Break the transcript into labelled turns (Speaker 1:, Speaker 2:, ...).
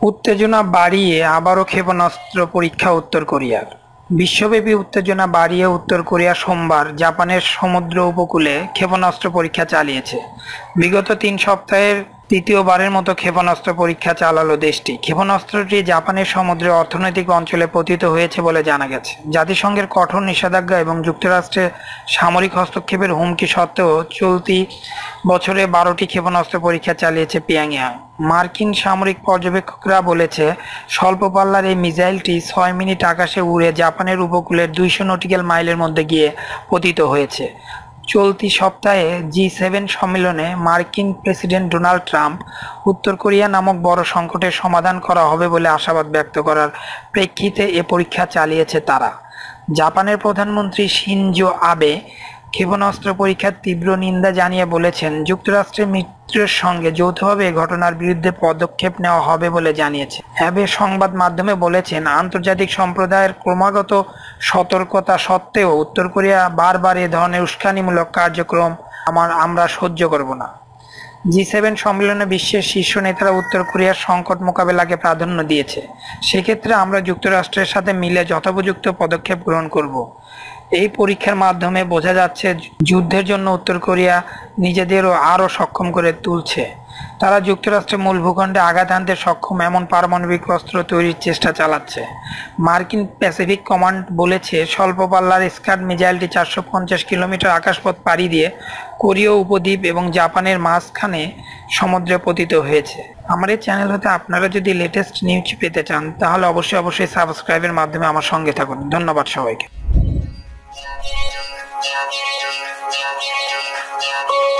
Speaker 1: উত্তেজনা বাড়িয়ে আবারও ক্ষেপণাস্ত্র পরীক্ষা উত্তর কোরিয়ার বিশ্বব্যাপী উত্তেজনা বাড়িয়ে উত্তর কোরিয়া সোমবার জাপানের সমুদ্র উপকূলে ক্ষেপণাস্ত্র পরীক্ষা চালিয়েছে। বিগত তিন সপ্তাহের তৃতীয়বারের মতো ক্ষেপণাস্ত্র পরীক্ষা চালালো দেশটি। ক্ষেপণাস্ত্রটি জাপানের সমুদ্রের অর্থনৈতিক অঞ্চলে পতিত হয়েছে বলে জানা গেছে। জাতিসংঘের কঠোর নিষেধাজ্ঞা এবং যুক্তরাষ্ট্রের সামরিক হস্তক্ষেপের হুমকি সত্ত্বেও চলতি বছরে বারোটি ক্ষেপণাস্ত্র পরীক্ষা চালিয়েছে পিয়াংয়াং। মার্কিন সামরিক পর্যবেক্ষকরা বলেছে স্বল্প পাল্লার এই মিসাইলটি ছয় মিনিট আকাশে উড়ে জাপানের উপকূলের দুইশো নটিক্যাল মাইলের মধ্যে গিয়ে পতিত হয়েছে। চলতি সপ্তাহে জি সেভেন সম্মেলনে মার্কিন প্রেসিডেন্ট ডোনাল্ড ট্রাম্প উত্তর কোরিয়া নামক বড় সংকটের সমাধান করা হবে বলে আশাবাদ ব্যক্ত করার প্রেক্ষিতে এ পরীক্ষা চালিয়েছে তারা। জাপানের প্রধানমন্ত্রী শিনজো আবে ক্ষেপণাস্ত্র পরীক্ষার তীব্র নিন্দা জানিয়ে বলেছেন। যুক্তরাষ্ট্রের মিত্রের সঙ্গে যৌথভাবে ঘটনার বিরুদ্ধে পদক্ষেপ নেওয়া হবে বলে জানিয়েছে। অ্যাবে সংবাদ মাধ্যমে বলেছেন, আন্তর্জাতিক সম্প্রদায়ের ক্রমাগত সতর্কতা সত্ত্বেও উত্তর কোরিয়া বারবার এ ধরনের উস্কানিমূলক কার্যক্রম আমার, আমরা সহ্য করব না। জি সেভেন সম্মেলনে বিশ্বের শীর্ষ নেতারা উত্তর কোরিয়ার সংকট মোকাবেলাকে প্রাধান্য দিয়েছে। সেক্ষেত্রে আমরা যুক্তরাষ্ট্রের সাথে মিলে যথোপযুক্ত পদক্ষেপ গ্রহণ করব। এই পরীক্ষার মাধ্যমে বোঝা যাচ্ছে যুদ্ধের জন্য উত্তর কোরিয়া নিজেদেরও আরও সক্ষম করে তুলছে। তারা যুক্তরাষ্ট্রের মূল ভূখণ্ডে আঘাত আনতে সক্ষম এমন পারমাণবিক অস্ত্র তৈরির চেষ্টা চালাচ্ছে। মার্কিন প্যাসিফিক কমান্ড বলেছে স্বল্প পাল্লার স্কার্ট মিজাইলটি চারশো পঞ্চাশ কিলোমিটার আকাশপথ পাড়ি দিয়ে কোরীয় উপদ্বীপ এবং জাপানের মাঝখানে সমুদ্রে পতিত হয়েছে। আমার এই চ্যানেল হতে আপনারা যদি লেটেস্ট নিউজ পেতে চান, তাহলে অবশ্যই অবশ্যই সাবস্ক্রাইবের মাধ্যমে আমার সঙ্গে থাকুন। ধন্যবাদ সবাইকে।
Speaker 2: Oh